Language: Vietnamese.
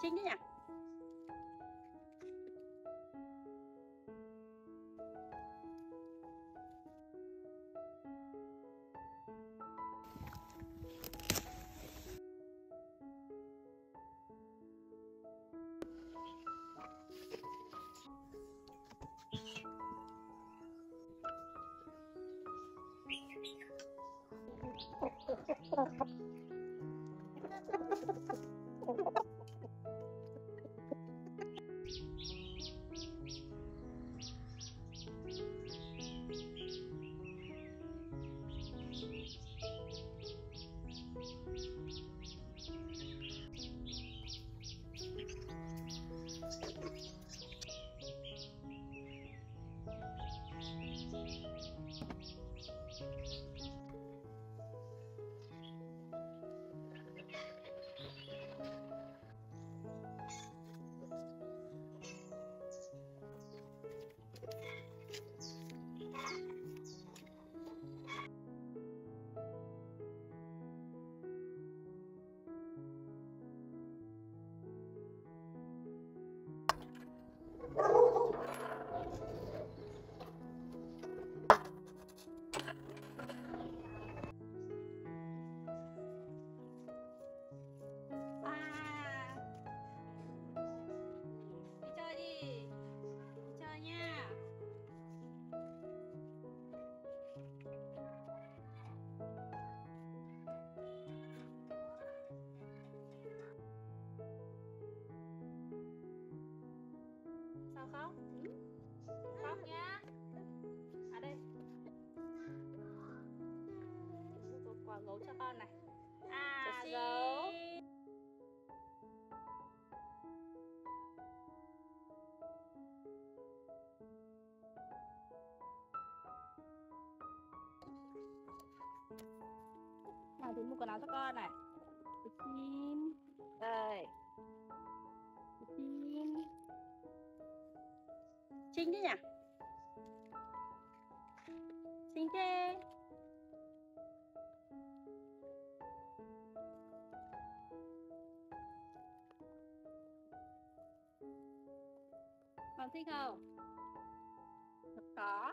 真这样。Gấu cho con này. À gấu. Nào thì mua quần áo cho con này. Xin Đây. Xin Trinh đấy nhỉ? Trinh thế Con thích không? Có